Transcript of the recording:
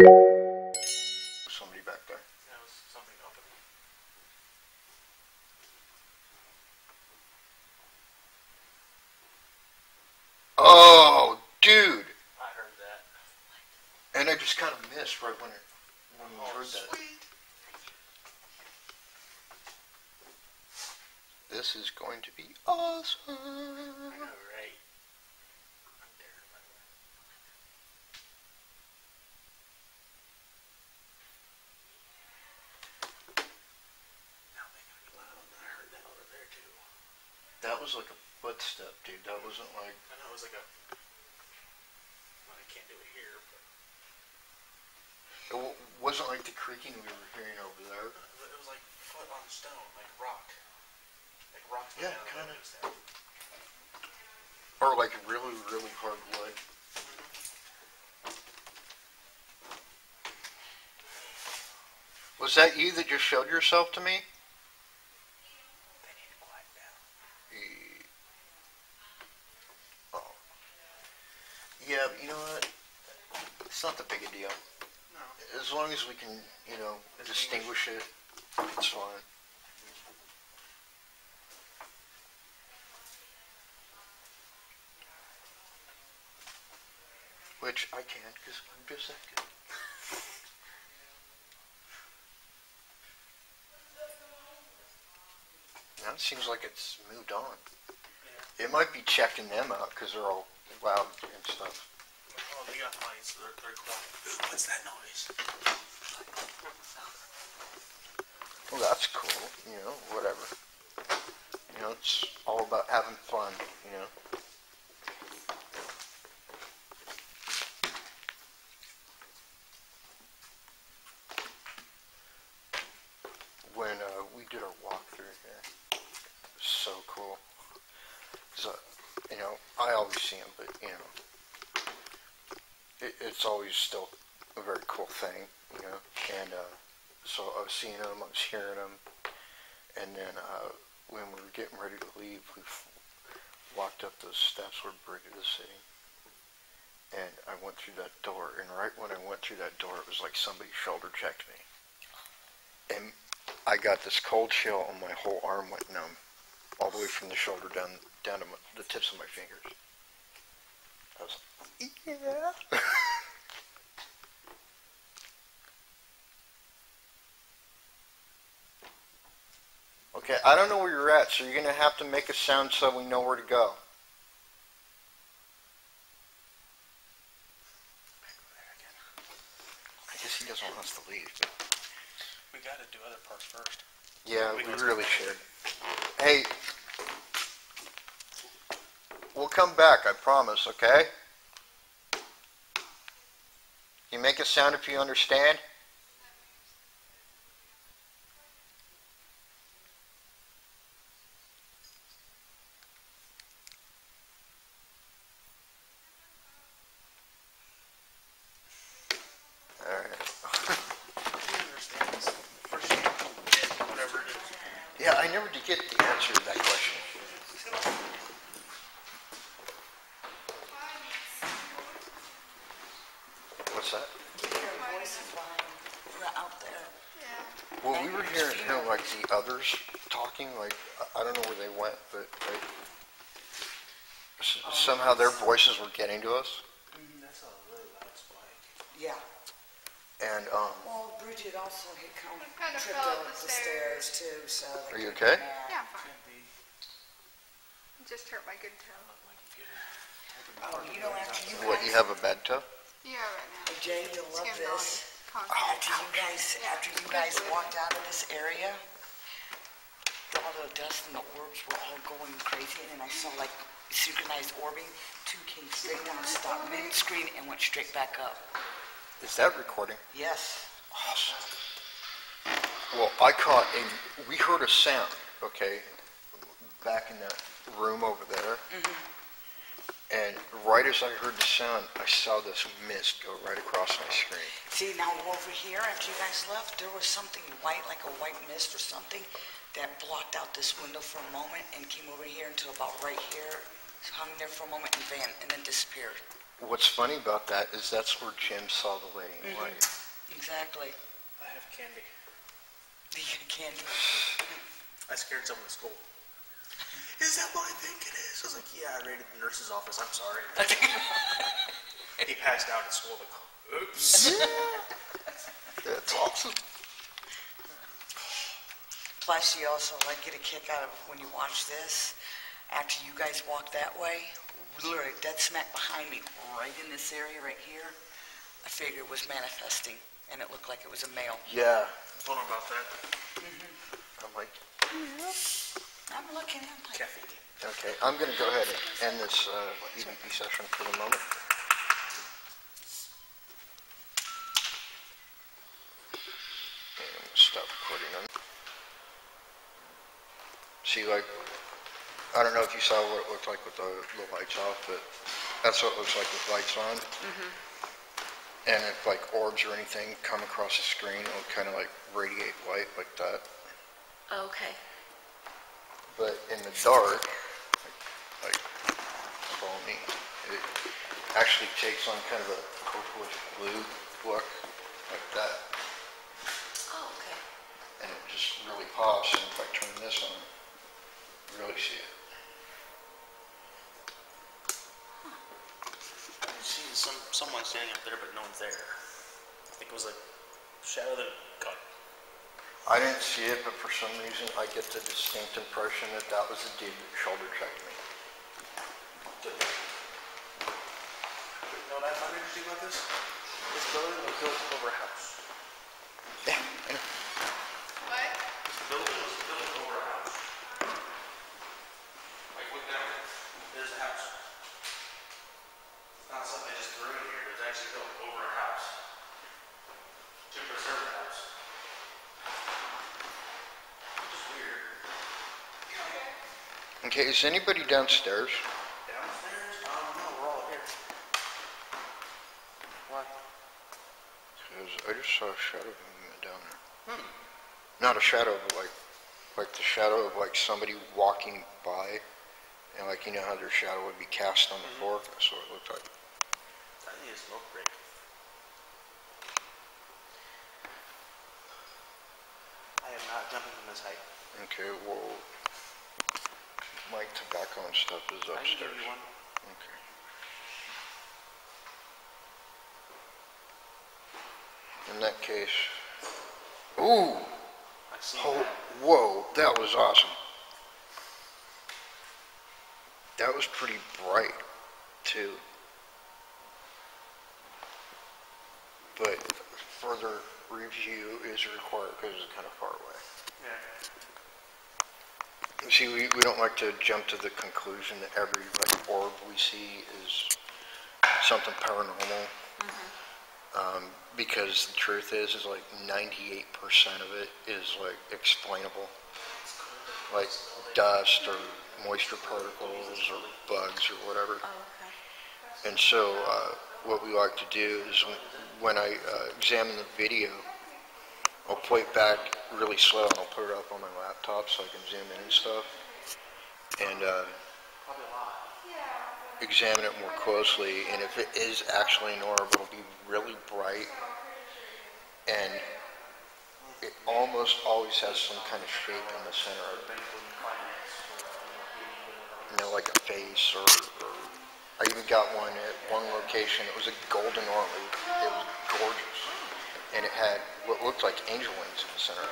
Somebody back there. That was something open. Oh, dude! I heard that. And I just kind of missed right when it when we Oh, heard that. sweet. This is going to be awesome. I know, right? I'm there, by the way. Now they gotta be loud. I heard that over there too. That was like a footstep, dude. That wasn't like. I know it was like a. Well, I can't do it here, but It w- wasn't like the creaking we were hearing over there. it was like foot on stone, like rock. Like rocks. Yeah, and stuff. Or like really, really hard wood. Was that you that just showed yourself to me? They need to quiet down. Eh, Oh. Yeah, but you know what? It's not that big a deal. No. As long as we can, you know, distinguish it, it's fine. Which I can't because I'm just that good. Now it seems like it's moved on. It might be checking them out because they're all loud and stuff. Oh, they got lights. They're, they're quiet. Ooh, what's that noise? Well, that's cool, you know, whatever. You know, it's all about having fun, you know. When uh, we did our walkthrough here, it was so cool. 'Cause, uh, you know, I always see them, but, you know, it, it's always still a very cool thing, you know, and, uh, so I was seeing them, I was hearing them, and then uh, when we were getting ready to leave, we walked up those steps where Bridge the City, and I went through that door, and right when I went through that door, it was like somebody shoulder checked me, and I got this cold chill, and my whole arm went numb, all the way from the shoulder down down to my, the tips of my fingers. I was, yeah. Okay, I don't know where you're at, so you're gonna have to make a sound so we know where to go. I guess he doesn't want us to leave. But We gotta do other parts first. yeah, We we really should. Hey, we'll come back, I promise, okay? You make a sound if you understand? Alright. He understands. For sure. Whatever it is. Yeah, I never did get the answer to that question. What's that? we're out there. Well, we were hearing, hearing like the others talking, like, I- I don't know where they went, but like, s- somehow their voices were getting to us. That's a really loud spike. Yeah. And, um, Well, Bridget also had come, I kinda tripped fell up up the the stairs too, so. they Are you couldn't okay? come out. Yeah, I'm fine. Could be. Just hurt my good toe. Like you could. Oh, you know, after you what, you have a bad toe? Yeah, right now. Jay, you'll love this. Oh, after you guys, after you guys walked out of this area, all the dust and the orbs were all going crazy, and then I saw like synchronized orbing. Two came straight down, stopped mid-screen, and went straight back up. Is that recording? Yes. Awesome. Well, I caught a, we heard a sound, okay, back in that room over there. Mm-hmm. And right as I heard the sound, I saw this mist go right across my screen. See, now over here, after you guys left, there was something white, like a white mist or something, that blocked out this window for a moment and came over here until about right here, hung there for a moment and van, and then disappeared. what's funny about that is that's where Jim saw the lady in Mm-hmm. white. Exactly. I have candy. You can't. I scared someone at school. Is that what I think it is? I was like, yeah, I raided the nurse's office. I'm sorry. he passed out at school. Like, oops. That's awesome. Plus, you also like get a kick out of when you watch this. After you guys walk that way, literally dead smack behind me, right in this area right here, I figured it was manifesting, and it looked like it was a male. Yeah, Don't know about that. Mm-hmm. I'm like, I'm looking at my. Kathy. okay, I'm gonna go ahead and end this, uh, EVP session for the moment. And stop recording them. See, like, I don't know if you saw what it looked like with the, the lights off, but that's what it looks like with lights on. And if like orbs or anything come across the screen, it'll kind of like radiate light like that. Okay. But in the dark, like, like follow me, it actually takes on kind of a purplish blue look like that, Oh, okay. and it just really pops. And if I turn this on, you really see it. I see some someone standing up there, but no one's there. I think it was a shadow that got. I didn't see it, but for some reason, I get the distinct impression that that was the dude that shoulder checked me. What I find interesting about this? This building was built over a house. Yeah, I know. What? This building was built over a house. Like, look down. There's a house. It's not something they just threw in here. It was actually built over a house. To preserve the house. It's weird. Okay, is anybody downstairs? Downstairs? I don't know. we're all here. What? Because I just saw a shadow movement down there. Not a shadow, but like, like the shadow of like somebody walking by, and like you know how their shadow would be cast on the mm-hmm. floor. That's what it looked like. I need a smoke break. I am not jumping from this height. Okay, well, my tobacco and stuff is I can give upstairs. you one. Okay. In that case, ooh, I see oh, that. whoa, that was awesome. That was pretty bright, too. But further review is required because it's kind of far away. Yeah. See, we, we don't like to jump to the conclusion that every like orb we see is something paranormal. Um, because the truth is, is like ninety-eight percent of it is like explainable. Like dust or moisture particles or bugs or whatever. Oh, okay. And so, uh, what we like to do is when- when I uh, examine the video, I'll play it back really slow and I'll put it up on my laptop so I can zoom in and stuff. And uh, examine it more closely. And if it is actually an orb, it'll be really bright. And it almost always has some kind of shape in the center of it. You know, like a face or, or I even got one at one location. It was a golden orb. It was, it was gorgeous, and it had what looked like angel wings in the center.